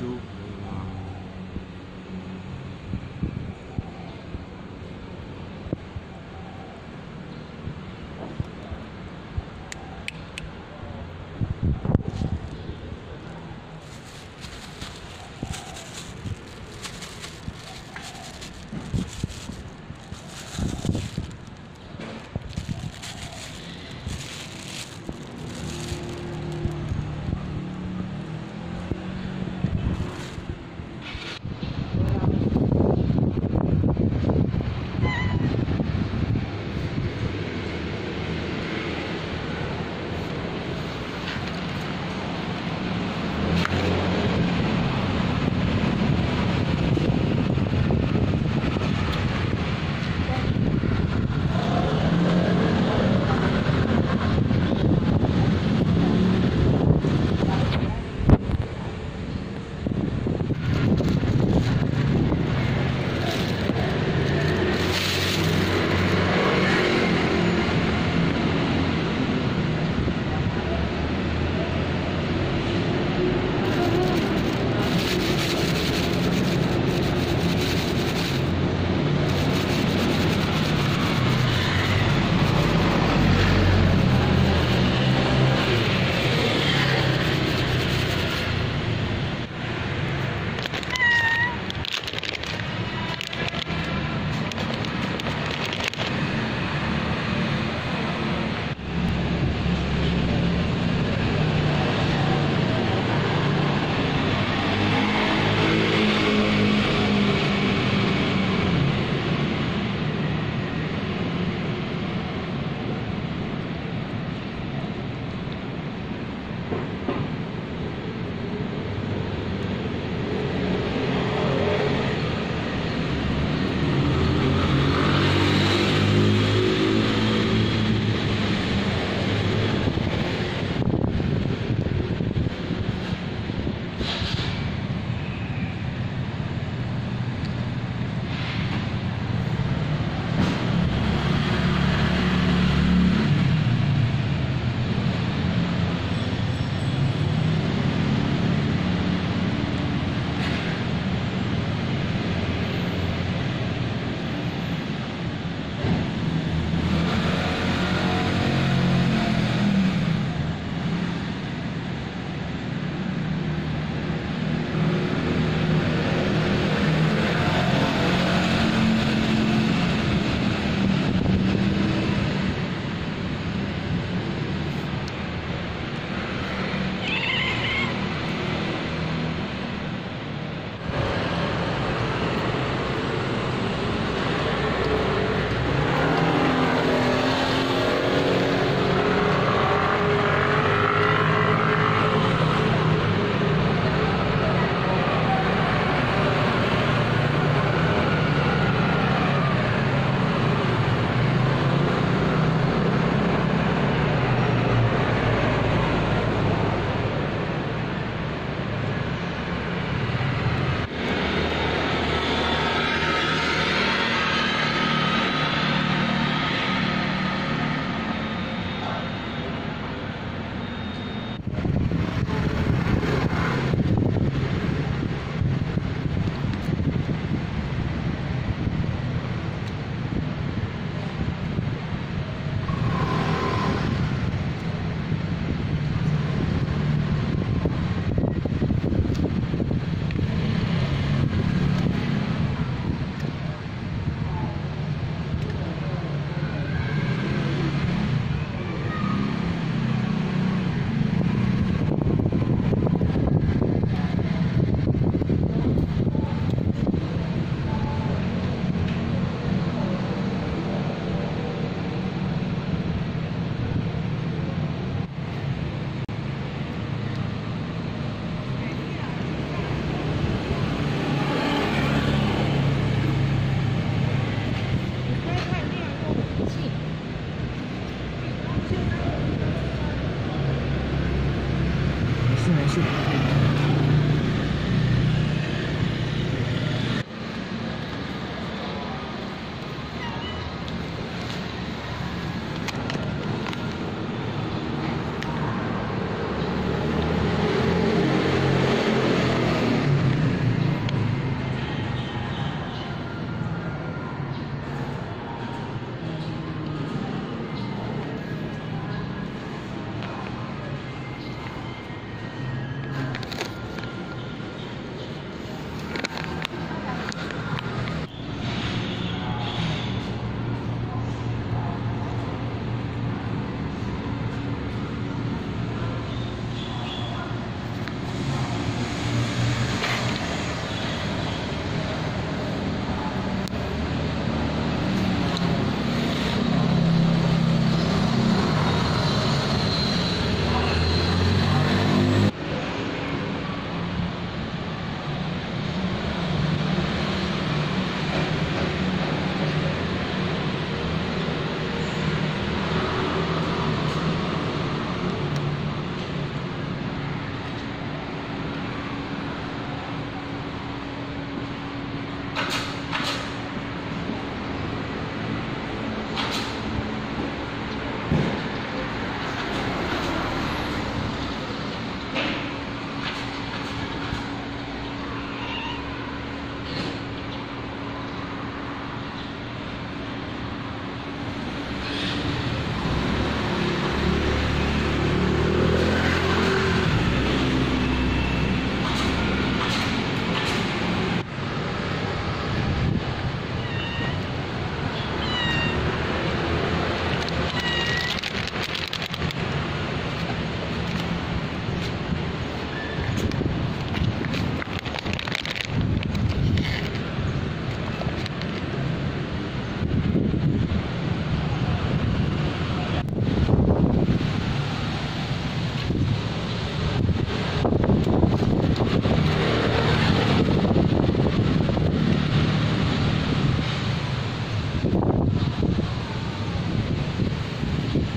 morceau